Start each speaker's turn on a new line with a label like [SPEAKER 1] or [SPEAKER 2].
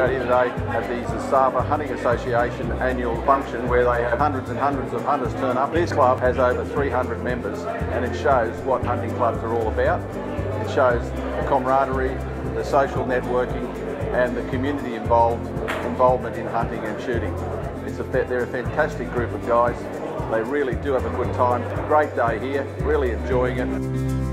[SPEAKER 1] Today at the Zastava Hunting Association annual function where they have hundreds and hundreds of hunters turn up. This club has over 300 members and it shows what hunting clubs are all about. It shows the camaraderie, the social networking and the community involved involvement in hunting and shooting. It's a, they're a fantastic group of guys. They really do have a good time. Great day here, really enjoying it.